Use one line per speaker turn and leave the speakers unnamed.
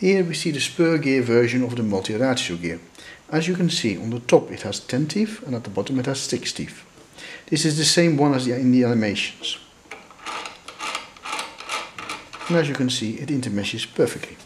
Here we see the spur gear version of the multi-ratio gear. As you can see on the top it has 10 teeth and at the bottom it has 6 teeth. This is the same one as in the animations. And as you can see it intermeshes perfectly.